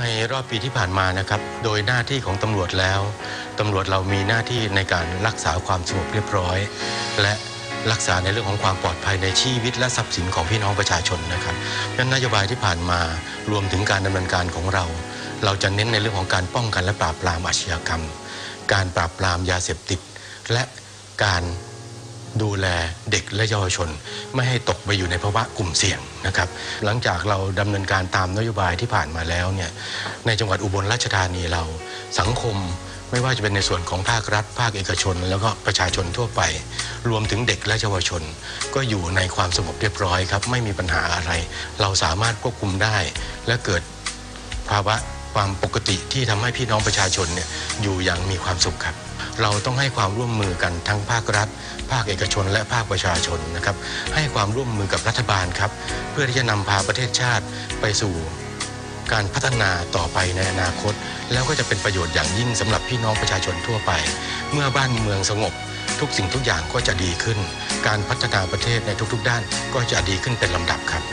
ในรอบปีที่ผ่านมานะครับ โดยหน้าที่ของตำรวจแล้วตำรวจเรามีหน้าที่ในการรักษาความสงบเรียบร้อย และรักษาในเรื่องของความปลอดภัยในชีวิตและทรัพย์สินของพี่น้องประชาชนนะครับดังนั้นนโยบายที่ผ่านมารวมถึงการดำเนินการของเรา เราจะเน้นในเรื่องของการป้องกันและปราบปรามอาชญากรรม การปราบปรามยาเสพติด และการ ดูแลเด็กและเยาวชน ไม่ให้ตกไปอยู่ในภาวะกลุ่มเสี่ยงนะครับหลังจากเราดำเนินการตามนโยบายที่ผ่านมาแล้วเนี่ยในจังหวัดอุบลราชธานีเราสังคมไม่ว่าจะเป็นในส่วนของภาครัฐ ภาคเอกชน แล้วก็ประชาชนทั่วไป รวมถึงเด็กและเยาวชน ก็อยู่ในความสงบเรียบร้อยครับ ไม่มีปัญหาอะไร เราสามารถควบคุมได้ และเกิดภาวะ ความปกติที่ทำให้พี่น้องประชาชนเนี่ยอยู่อย่างมีความสุขครับ เราต้องให้ความร่วมมือกันทั้งภาครัฐ ภาคเอกชน และภาคประชาชนนะครับ ให้ความร่วมมือกับรัฐบาลครับ เพื่อที่จะนำพาประเทศชาติไปสู่การพัฒนาต่อไปในอนาคต แล้วก็จะเป็นประโยชน์อย่างยิ่งสำหรับพี่น้องประชาชนทั่วไป เมื่อบ้านเมืองสงบ ทุกสิ่งทุกอย่างก็จะดีขึ้น การพัฒนาประเทศในทุกๆ ด้านก็จะดีขึ้นเป็นลำดับครับ